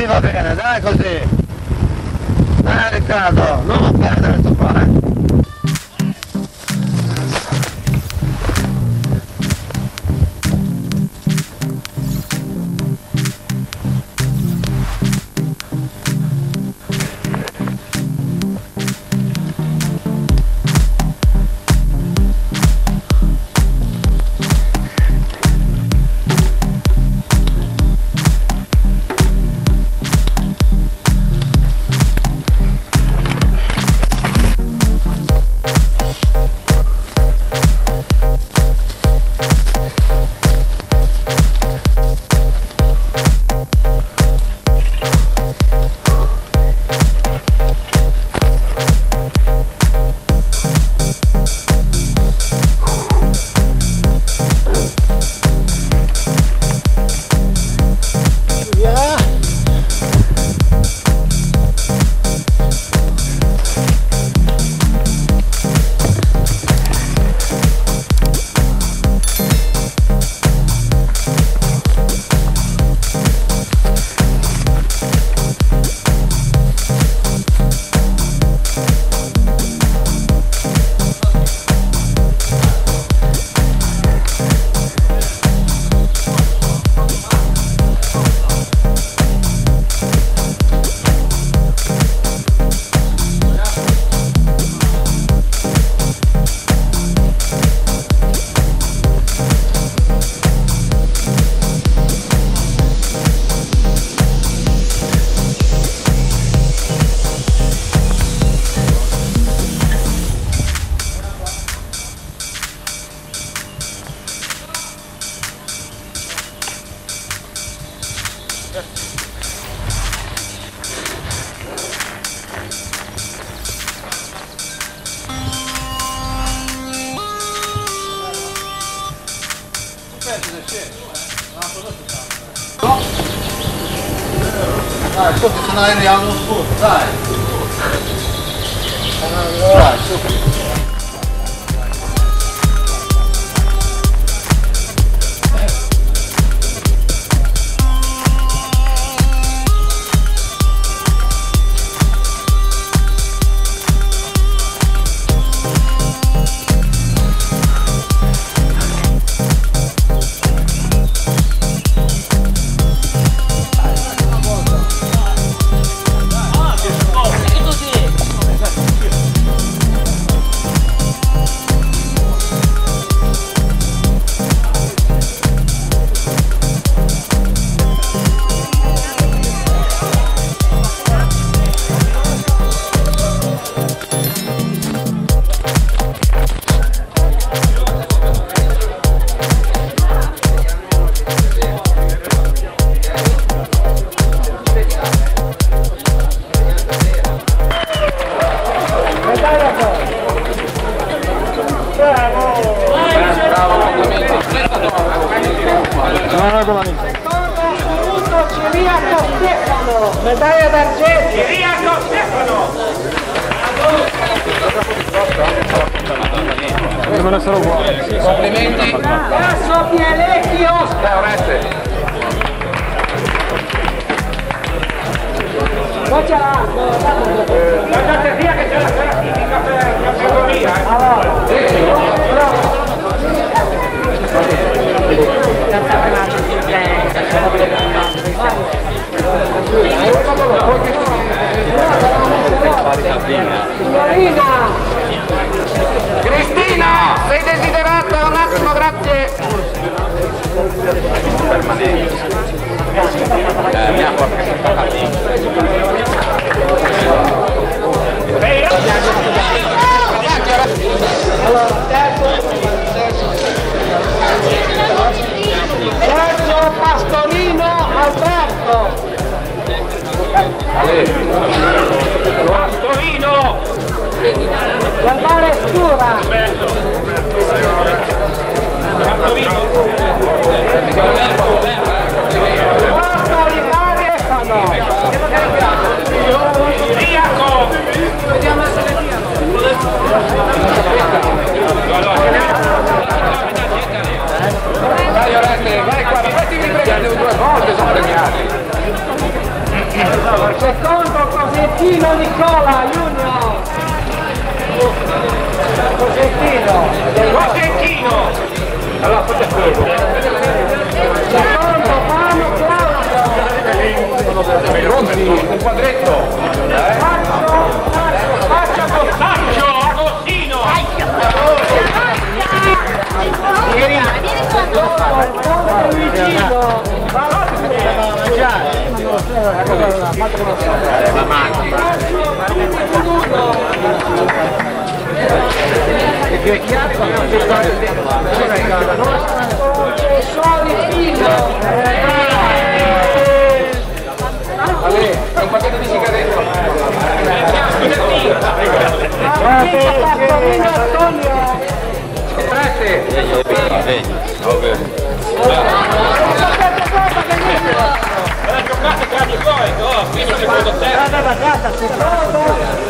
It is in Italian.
così va bene, dai così. Dai Riccardo, non perdere sto qua. ちょっと離れるやんのスポーツ。Medaglia d'argento! Iria Stefano! Complimenti. Passo la... Andate via che c'è la classifica per categoria. Allora. Um, Secondo Cosettino Nicola Junior. Cosettino. Cosentino. Allora, cosa è quello? Suoni fino. È un pacchetto di sigarette. Pastorino Antonio. Grazie. La giocata tra di voi, oh, primo, secondo, terzo. Mettiamo